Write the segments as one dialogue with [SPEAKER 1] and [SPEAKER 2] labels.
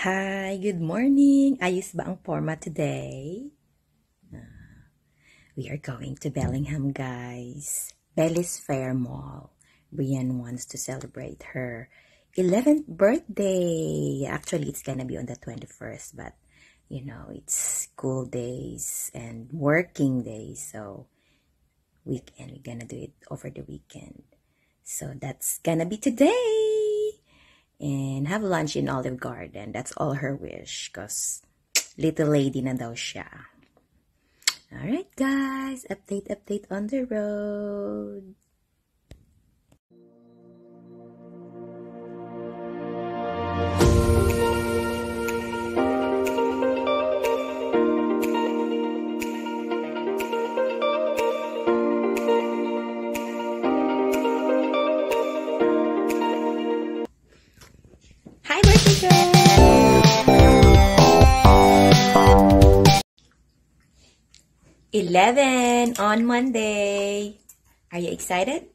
[SPEAKER 1] Hi, good morning. Ayos ba ang forma today? Uh, we are going to Bellingham, guys. Bellis Fair Mall. Brienne wants to celebrate her 11th birthday. Actually, it's gonna be on the 21st, but you know, it's school days and working days, so weekend, we're gonna do it over the weekend. So that's gonna be today and have lunch in Olive Garden. That's all her wish because little lady na daw siya. Alright guys, update update on the road. Hi, birthday girl! Eleven on Monday. Are you excited?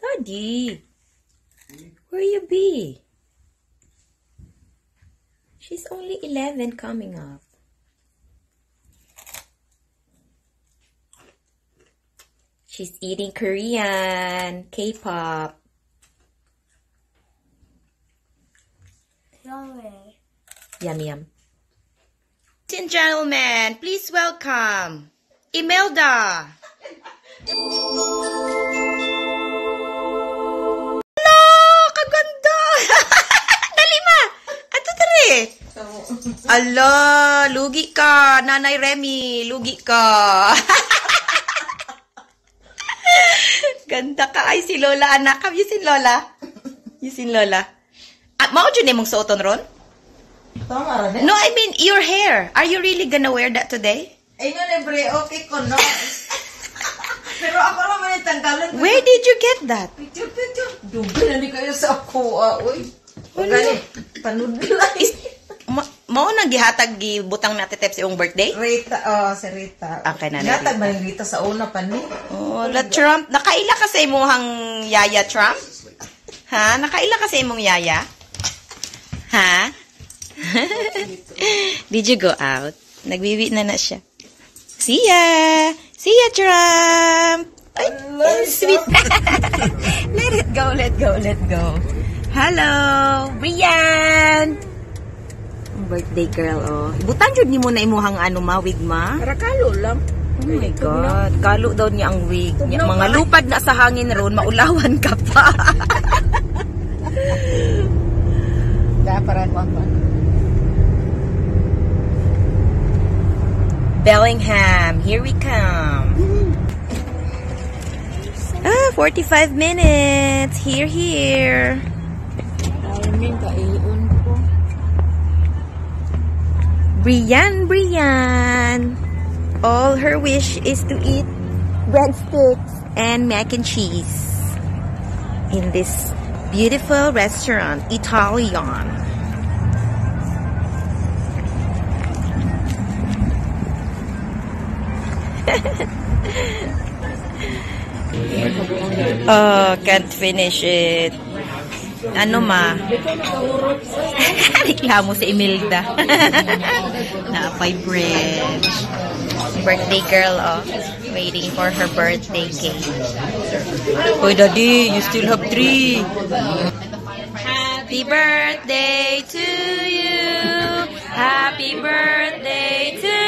[SPEAKER 1] Cody, where you be? She's only eleven coming up. She's eating Korean, K-pop.
[SPEAKER 2] Yummy.
[SPEAKER 1] Yum yum. Ladies and gentlemen, please welcome Imelda. Hello! Kaganda! Dali ma! Ato tari! Ala, lugi ka, Nanay Remy, lugi ka. Ganda ka. Ay, si Lola, anak. Have you seen Lola? You seen Lola? Ah, mao dyan mong suoton ron?
[SPEAKER 3] Tama rin.
[SPEAKER 1] No, I mean your hair. Are you really gonna wear that today?
[SPEAKER 3] Ay, no, libre, okay ko, no. Pero ako naman yung tanggalan.
[SPEAKER 1] Where did you get that?
[SPEAKER 3] Picture, picture. Dubi na ni kayo sa ako, uy.
[SPEAKER 1] Wala.
[SPEAKER 3] Gani, panudlay.
[SPEAKER 1] Mao nang gihatag gibutang na tetep sa iyong birthday?
[SPEAKER 3] Rita, oh, si Rita.
[SPEAKER 1] Okay na, Rita.
[SPEAKER 3] ba Rita sa una pa ni?
[SPEAKER 1] Oh, la Trump. Nakaila ka sa imong yaya Trump? Ha? Nakaila ka sa imong yaya? Ha? Did you go out? Nagbibi na na siya. See ya! See ya, Trump! Ay, ang sweet. let it go, let go, let go. Hello, Brian! Birthday girl, oh. Ibutan jud ni mo na imuhang ano ma, wig ma.
[SPEAKER 3] Karakalo lang.
[SPEAKER 1] Oh my God. Kalo daw niya ang wig. Mga lupad na sa hangin ron, maulawan ka pa. Bellingham, here we come. Ah, 45 minutes. Here, here. Brian, Brian. All her wish is to eat breadsticks and mac and cheese in this beautiful restaurant, Italian. Oh, can't finish it. Ano ma? Reklamo si Imelda. Napay bread. Birthday girl, oh. Waiting for her birthday cake. Hoy, daddy, you still have three. Happy birthday to you. Happy birthday to.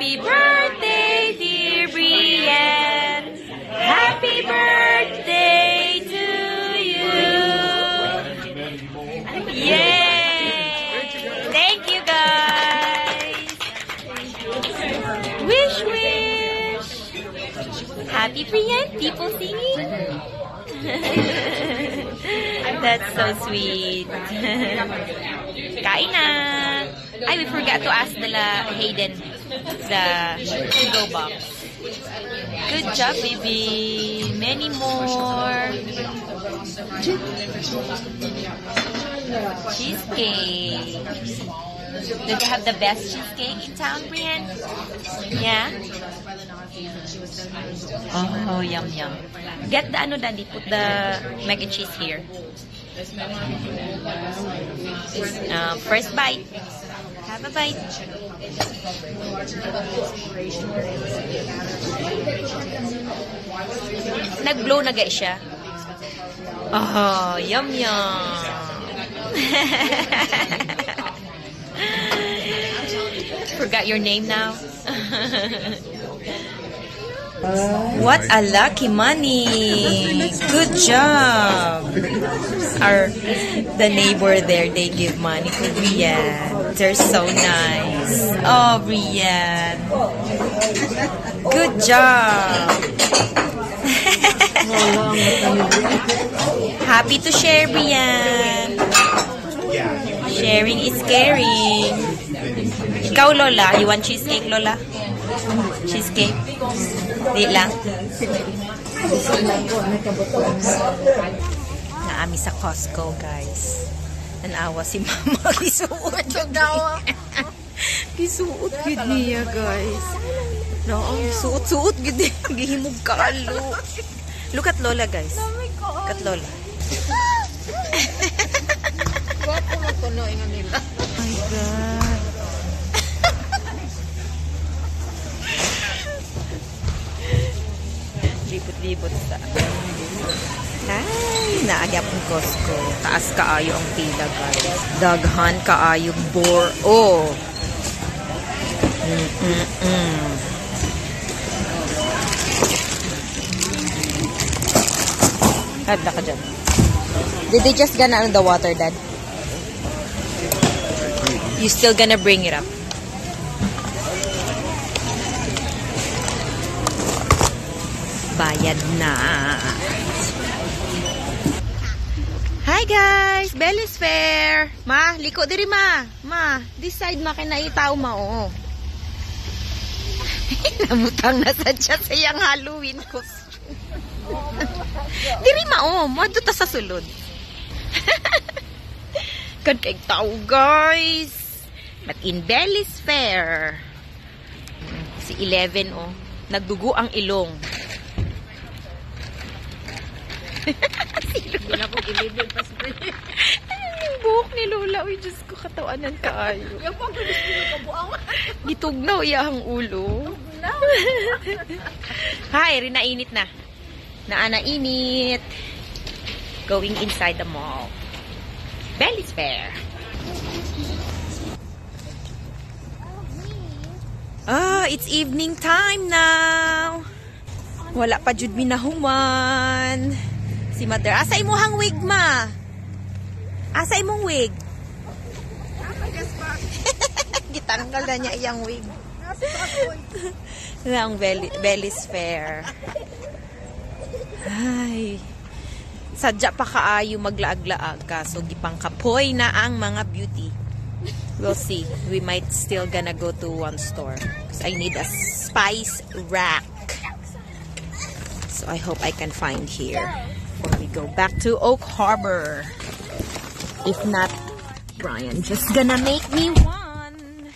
[SPEAKER 1] Happy birthday, dear Brienne. Happy birthday to you. Yay! Thank you, guys. Wish, wish. Happy Brienne. People singing. That's so sweet. Kain na. Ay, we forgot to ask nila Hayden the to-go box. Good job, baby. Many more. Cheesecake. Do they have the best cheesecake in town, Brienne? Yeah? Oh, yum, yum. Get the ano, Daddy. Put the mac and cheese here. Uh, first bite. Have a bite. Nag-blow na guys siya. Oh, yum yum. Forgot your name now. what a lucky money. Good job. Our the neighbor there they give money to Brian. They're so nice. Oh, Brian. Good job. Happy to share, Brian. Sharing is caring. Ikaw, Lola, you want cheesecake, Lola? Cheesecake? Di lang. Naami sa Costco, guys. Nanawa si Mama. Gisuot yung dawa. Gisuot yun niya, guys. No, gisuot-suot yun niya. Gihimog kalo. Look at Lola, guys. Look at Lola.
[SPEAKER 3] Ingon nila.
[SPEAKER 1] Oh my God. Libot-libot sa... Ay, naagap ng Costco. Taas kaayo ang pila, guys. Daghan kaayo bor. Oh. Mm-mm-mm. Hadla ka dyan. Did they just gonna on the water, Dad? You still gonna bring it up? Bayad na. Hi guys! Bellis Fair! Ma, liko diri ma. Ma, this side ma kinaitaw ma oo. Namutang na sadya sa iyang Halloween costume. diri ma oo, mo ta sa sulod. Kan kay tao guys. But in Bellis Fair. Si 11 oh, nagdugo ang ilong.
[SPEAKER 3] Hindi na ko gilibin pa sa
[SPEAKER 1] yung buhok ni Lola. Uy, Diyos ko, katawanan kaayo.
[SPEAKER 3] Yung pang gusto ko kabuang.
[SPEAKER 1] Gitugnaw iyahang ulo. Hi, rinainit na. Naanainit. Going inside the mall. Belly's Fair. Ah, it's evening time now. Wala pa jud minahuman. Si Mother, asa imuhang wig ma? Asa imong wig? Gitanggal na niya iyang wig. Ang belly, belly's fair. Ay. Sadya pa kaayo maglaag-laag kaso gipang kapoy na ang mga beauty. We'll see. We might still gonna go to one store. Because I need a spice rack. So I hope I can find here. Before we go back to Oak Harbor. If not, Brian just gonna make me one.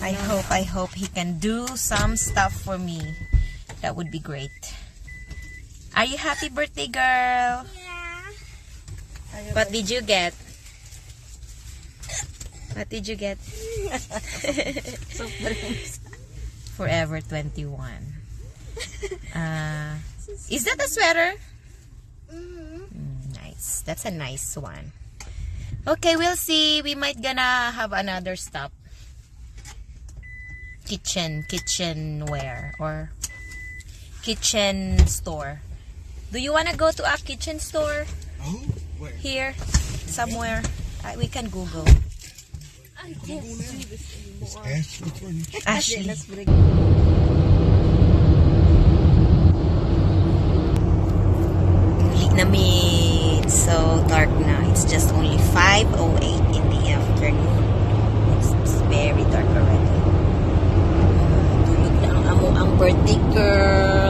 [SPEAKER 1] I hope, I hope he can do some stuff for me. That would be great. Are you happy birthday, girl?
[SPEAKER 2] Yeah.
[SPEAKER 1] What did you get? What did you get? Forever 21. Uh, is that a sweater? Nice. That's a nice one. Okay, we'll see. We might gonna have another stop. Kitchen, kitchenware or kitchen store. Do you wanna go to a kitchen store
[SPEAKER 4] Oh, where?
[SPEAKER 1] here somewhere? Uh, we can Google.
[SPEAKER 4] It's Ashley Furniture.
[SPEAKER 1] Ashley. Uli namin. Dark na. It's just only 5.08 in the afternoon. It's, it's very dark already. Uh, tulog na ang amo birthday girl.